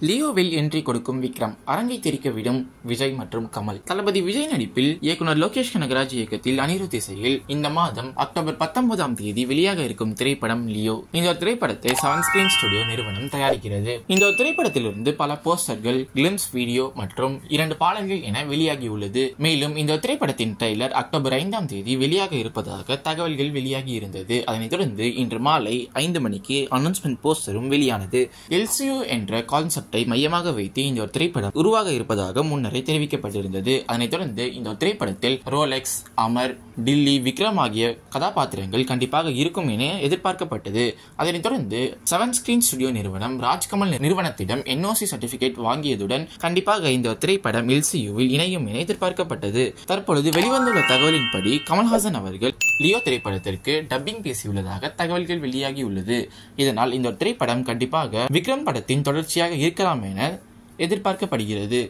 லியோவில் entry கொடுக்கும் விக்ரம் அரங்கை தெரிக்க விடும் விஜய் மற்றும் கமல். தளபதி விஜய் நடிப்பில் இயக்குனர் லோகேஷ் கனகராஜ் இயக்கத்தில் அனிருத் இசையில் இந்த மாதம் அக்டோபர் பத்தொன்பதாம் தேதி வெளியாக இருக்கும் திரைப்படம் லியோ. இந்த திரைப்படத்தை சன்ஸ்கிரீன் ஸ்டுடியோ நிறுவனம் தயாரிக்கிறது. இந்த திரைப்படத்திலிருந்து பல போஸ்டர்கள் கிளிம்ஸ் வீடியோ மற்றும் இரண்டு பாடல்கள் என வெளியாகியுள்ளது. மேலும் இந்த திரைப்படத்தின் ட்ரெய்லர் அக்டோபர் ஐந்தாம் தேதி வெளியாக இருப்பதாக தகவல்கள் வெளியாகி இருந்தது. அதனைத் தொடர்ந்து இன்று மாலை ஐந்து மணிக்கு அனௌன்ஸ்மெண்ட் போஸ்டரும் வெளியானது. எல்சியோ என்ற கான்செப்ட் மையமாக வைத்து இந்த ஒரு திரைப்படம் உருவாக இருப்பதாக முன்னரே தெரிவிக்கப்பட்டிருந்தது. அதனைத் தொடர்ந்து இந்த திரைப்படத்தில் ரோலெக்ஸ் அமர் டில்லி விக்ரம் ஆகிய கதாபாத்திரங்கள் கண்டிப்பாக இருக்கும் என எதிர்பார்க்கப்பட்டது. அதனைத் தொடர்ந்து செவன் ஸ்கிரீன் ஸ்டுடியோ நிறுவனம் ராஜ்கமல் நிறுவனத்திடம் என்ஓசி சர்டிபிகேட் வாங்கியதுடன் கண்டிப்பாக இந்த திரைப்படம் எல்சியூவில் இணையும் என எதிர்பார்க்கப்பட்டது. தற்பொழுது வெளிவந்துள்ள தகவலின்படி கமல்ஹாசன் அவர்கள் லியோ திரைப்படத்திற்கு டப்பிங் பேசியுள்ளதாக தகவல்கள் வெளியாகியுள்ளது. இதனால் இந்த திரைப்படம் கண்டிப்பாக விக்ரம் படத்தின் தொடர்ச்சியாக இருக்கலாம் என எதிர்பார்க்கப்படுகிறது.